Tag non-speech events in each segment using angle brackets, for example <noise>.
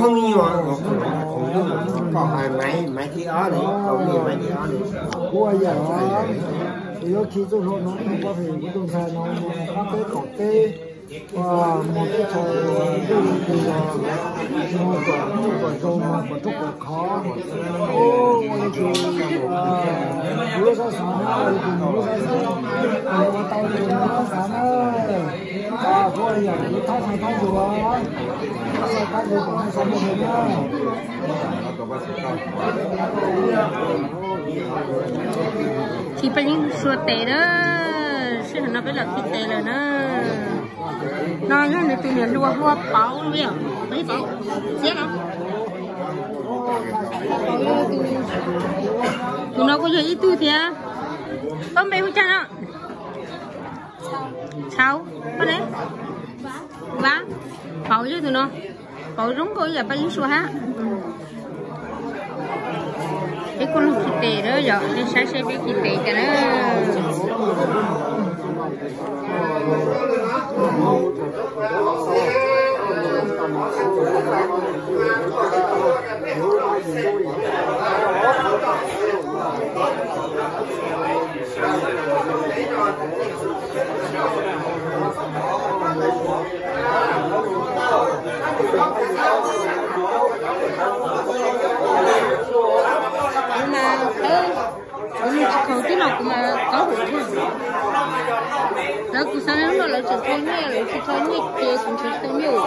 không nhiều à không không nhiều có hai máy máy thì ở đấy có nhiều máy thì ở đấy của giờ thì nó khi tôi nó nó có thể cái tôi sai nó nó cái cổ tê và một cái trời cái thì là một quả một quả mà quả thuốc quả khó ô cái thì bữa sau sáng nó thì bữa sau sáng nó mà tao thì nó sáng nó à của giờ thì thay thay thay rồi thay thay rồi cũng không xong được nữa thì phải những tệ đó sẽ nó. phải là thịt tệ rồi đó nó nhá này tụi mình lúa lúa bảo bây mấy bảo chết không? Nó có gì ít tu thế con bé hút chân á. Sao có đấy. Vá bảo chứ tụi nó. Bảo đúng coi giờ phải số ha cái con thịt tệ đó, giờ cái sáng sẽ biết thịt tệ cái đó nhưng mà tớ không tí nào cũng mà có hụt thôi đó cũng sáng nó là chỉ thôi nhé là chỉ thôi nhé, kia cũng chỉ thôi nhiều.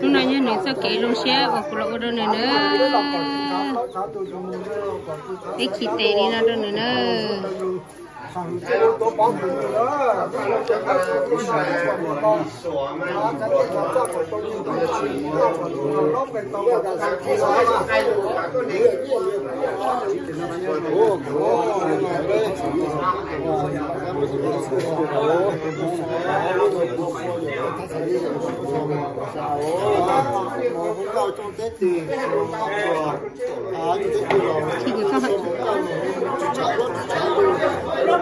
lúc này nhá nó sẽ kể rong xe và phụ lộc đó này nữa. Cái thịt tế đi ra đó này nữa. 好，今天多保重了。今天大家注意身体，注意健康。啊，今天大家注意身体，注意健康。哦哦哦，好嘞。哦哦哦，好嘞。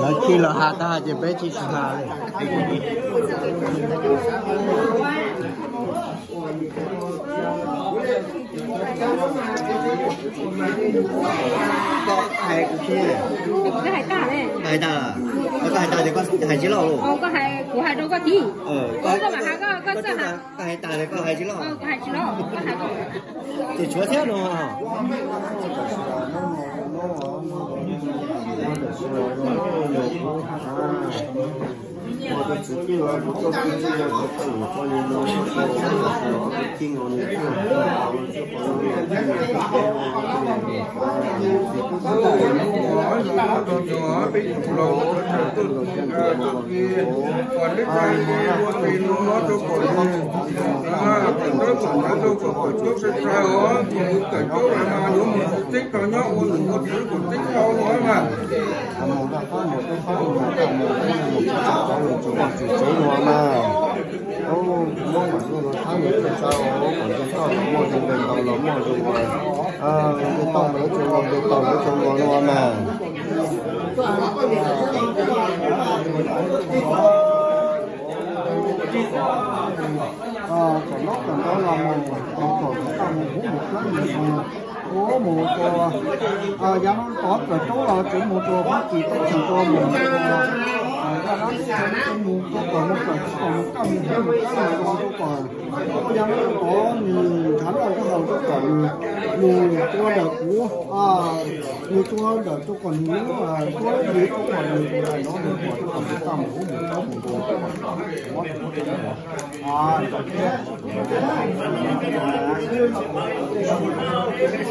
là khi là hạ ta thì bé chỉ xa này có hai cái kia cái hải tả này hai ta là có hai ta thì có hai chỉ lẩu ờ có hải của hải đâu có gì ờ có có mà hải có có có sao hả có hai ta thì có hai chỉ lẩu ờ có hải chỉ đó có hải có thì chúa theo nó hả 我的直接我不做直接我做我做你弄我做我做听我你听我còn lúc này thì nó cho khỏi à còn đó còn nó cho khỏi chút sẽ sao đó thì cái chỗ là mà đúng một tích nó nhớ một một thứ của tích đâu nữa mà một là có một cái có một cái một cái một cái có một chủ một chủ chế nó mà ô mua mà nó thấy được cái sao còn cái sao mua thì mình tàu nó mua rồi à cái tàu nó Chủ cái mà ờ còn nó còn đó là một một còn cái tàu một một cái của có một ờ à, nó có cái chỗ là chỉ một chỗ có chỉ có chỉ có một cái đó thì một cái còn một cái còn một cái một cái một cái còn có còn nó có nhiều tháng là cái hậu cái còn nhiều chỗ là cũ à nhiều chỗ là chỗ còn nhiều là chỗ nhiều còn nhiều này nó được còn cái tàu một một cái một chỗ à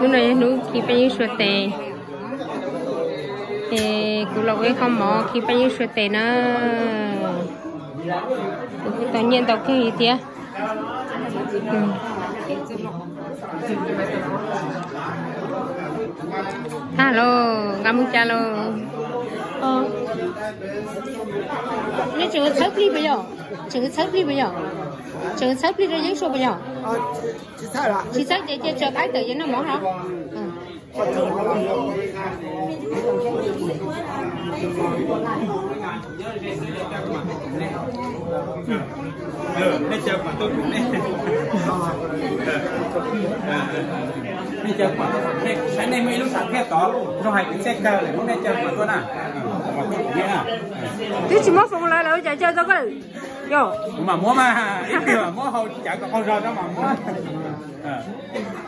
lúc này nó khi bây giờ sửa thì cũng là cái con mỏ khi bây giờ sửa tệ nó tự nhiên tao cái gì thế ừ. Alo, cảm ơn cha lo. Ờ. Nó chừng sớp đi bây giờ. Chừng sớp đi bây giờ. Chừng sớp đi rồi giấy số bây giờ. à chỉ sai là Chỉ sớp để cho cái tự nhiên nó món hả? Đây chờ mà tôi cũng đây đi chờ mà đây sáng nay mấy lúc sáng phép đó nó hay cái xe cơ này muốn đây chờ mà tôi nè tôi cũng Đi chỉ mất phòng lại lại chạy chơi tao cái. Yo. mà mua mà ít mà mua hầu chả có con rơi đó mà mua <laughs>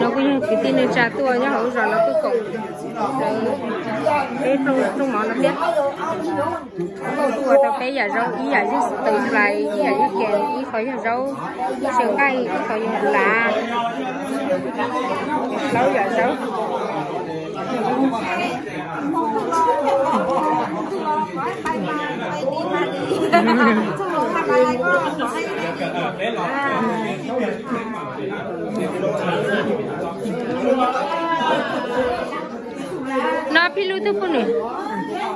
nó cũng cái tin này trả tua nhá hậu rồi nó cứ cộng. Cái trong trong món nó biết. Tua tao cái giả rau ý giả chứ từ lại ý giả chứ kèn ý khỏi giả rau sườn cay ý khỏi giả lá lâu giả rau <laughs> <laughs> nó phi lưu tư phun này.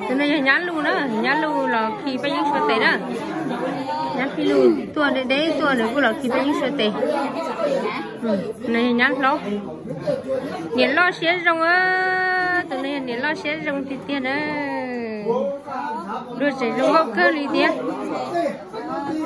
Cho nên nhắn lưu đó, nhắn lưu là khi bây giờ sửa tệ đó. Nhắn phi lưu. Tua để đấy tua nữa cũng là khi bây giờ sửa tệ. Ừ. Này nhắn lo nhìn lo xé rong á. Từ này nhìn lo xé rong thì tiền á đưa sẽ rong gốc cơ lý tiền Mì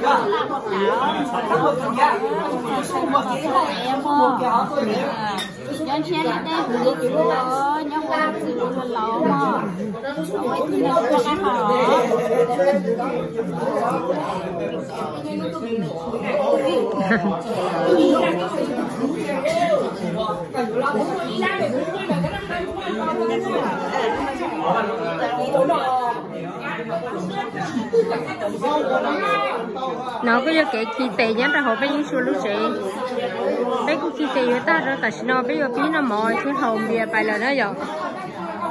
Gõ Để không là lỡ những video hấp dẫn qua từ vừa lâu mà rồi thì nó có cái họ nó bây giờ kể khi tệ nhất là họ bây những số lúc chị cũng chi tiền người ta, rồi tại sao nó bây giờ phí nó mỏi chứ hồng bia bài là nó rồi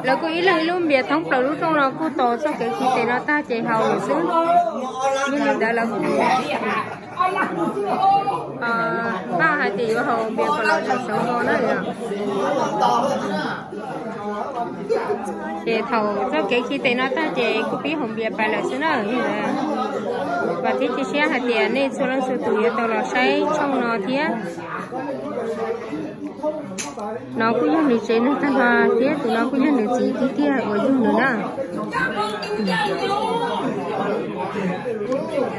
là cô ý là luôn bia thống đầu lúc trong nó cô tổ sau cái khi tiền nó ta chạy hầu rồi xuống nhưng mà đã là à ba hai tỷ của hầu bia còn lại là sáu ngon đó rồi chị thầu cho cái khi tiền nó ta chạy cô phí hồng bia bài là xuống nó rồi và thiết chế xe hạt tiền nên số lượng số tuổi tàu lò say trong nó thiết nó cũng như được chế nó ta mà thiết tụi nó cũng như được sử tí kia ở dùng nữa nè.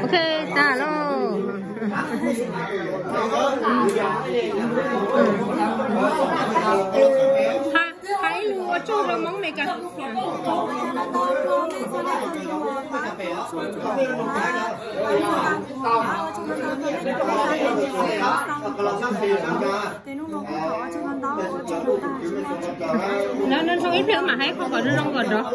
Ok, ta lo. Hai <laughs> hai ừ. ừ lúa nó nó nó ít nữa mà hay không có nó không còn đó.